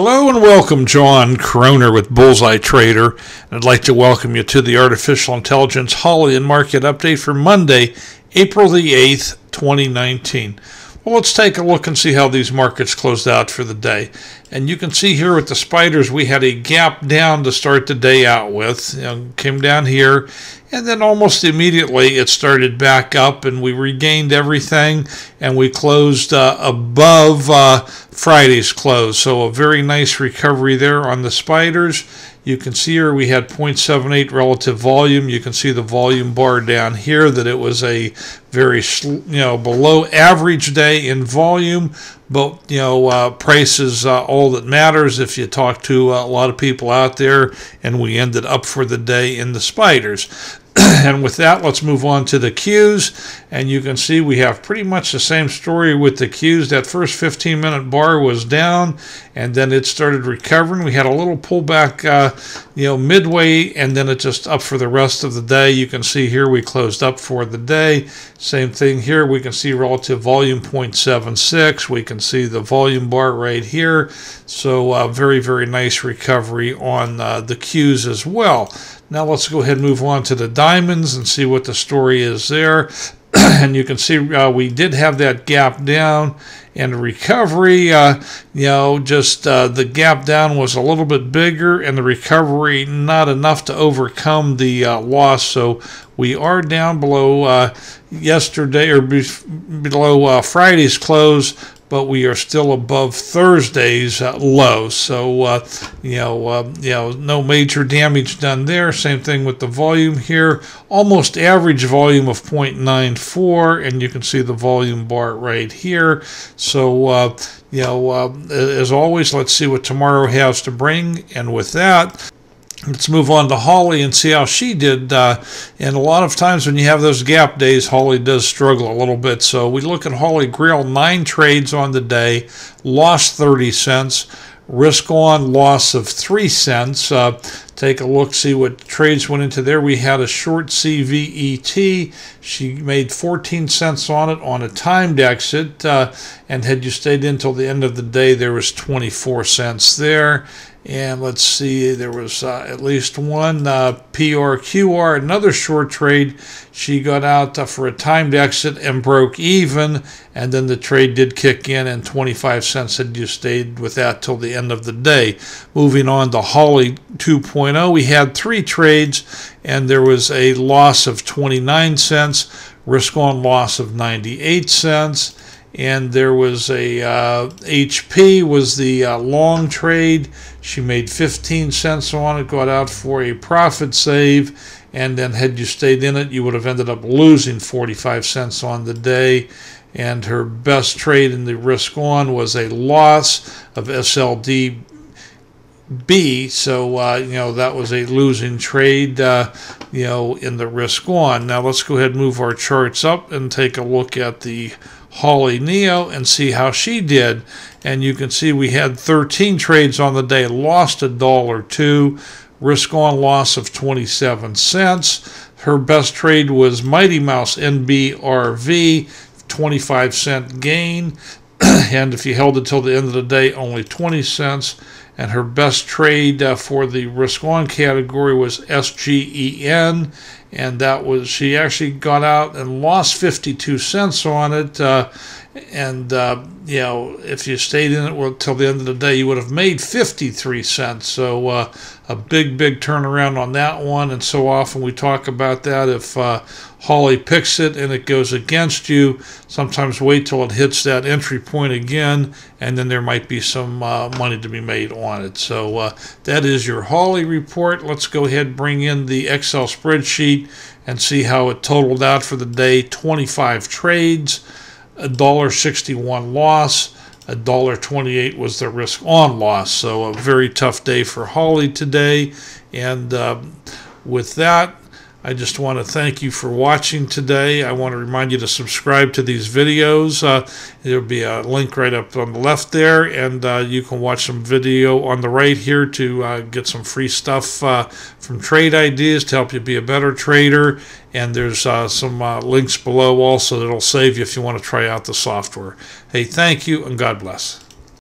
Hello and welcome, John Croner with Bullzeye Trader. I'd like to welcome you to the Artificial Intelligence Holly and Market Update for Monday, April the 8th, 2019. Well, let's take a look and see how these markets closed out for the day. And you can see here with the spiders, we had a gap down to start the day out with. You know, came down here, and then almost immediately it started back up, and we regained everything, and we closed uh, above uh, Friday's close. So a very nice recovery there on the spiders. You can see here we had 0.78 relative volume. You can see the volume bar down here that it was a very, you know, below average day in volume, but, you know, uh, price is uh, all that matters if you talk to a lot of people out there, and we ended up for the day in the spiders. and with that, let's move on to the cues. And you can see we have pretty much the same story with the cues. That first 15 minute bar was down and then it started recovering. We had a little pullback, uh, you know, midway and then it just up for the rest of the day. You can see here we closed up for the day. Same thing here. We can see relative volume 0.76. We can see the volume bar right here. So uh, very, very nice recovery on uh, the Qs as well. Now let's go ahead and move on to the diamonds and see what the story is there. and you can see uh, we did have that gap down and recovery uh, you know just uh, the gap down was a little bit bigger and the recovery not enough to overcome the uh, loss. So we are down below uh, yesterday or below uh, Friday's close but we are still above Thursday's low. So, uh, you know, uh, you know, no major damage done there. Same thing with the volume here. Almost average volume of 0.94, and you can see the volume bar right here. So, uh, you know, uh, as always, let's see what tomorrow has to bring. And with that, Let's move on to Holly and see how she did. Uh, and a lot of times when you have those gap days, Holly does struggle a little bit. So we look at Holly Grail, nine trades on the day, lost 30 cents. Risk on loss of 3 cents. Uh, take a look, see what trades went into there. We had a short CVET. She made 14 cents on it on a timed exit. Uh, and had you stayed until the end of the day, there was 24 cents there. And let's see, there was uh, at least one uh, PRQR, another short trade. She got out uh, for a timed exit and broke even. And then the trade did kick in, and 25 cents had you stayed with that till the end of the day. Moving on to Holly 2.0, we had three trades, and there was a loss of 29 cents, risk on loss of 98 cents and there was a uh, HP was the uh, long trade. She made 15 cents on it, got out for a profit save, and then had you stayed in it, you would have ended up losing 45 cents on the day. And her best trade in the risk on was a loss of SLD B. So, uh, you know, that was a losing trade, uh, you know, in the risk on. Now, let's go ahead and move our charts up and take a look at the Holly Neo and see how she did. And you can see we had 13 trades on the day, lost a dollar two, risk on loss of 27 cents. Her best trade was Mighty Mouse NBRV, 25 cent gain. and if you held it till the end of the day, only 20 cents. And her best trade uh, for the risk on category was SGEN and that was she actually got out and lost 52 cents on it uh, and uh, you know if you stayed in it till the end of the day you would have made 53 cents. So uh, a big big turnaround on that one. And so often we talk about that. If uh, Holly picks it and it goes against you sometimes wait till it hits that entry point again and then there might be some uh, money to be made on it. So uh, that is your Holly report. Let's go ahead and bring in the Excel spreadsheet and see how it totaled out for the day 25 trades a dollar 61 loss. A dollar 28 was the risk on loss. So a very tough day for Holly today. And uh, with that, I just want to thank you for watching today. I want to remind you to subscribe to these videos. Uh, there'll be a link right up on the left there, and uh, you can watch some video on the right here to uh, get some free stuff uh, from Trade Ideas to help you be a better trader. And there's uh, some uh, links below also that'll save you if you want to try out the software. Hey, thank you, and God bless.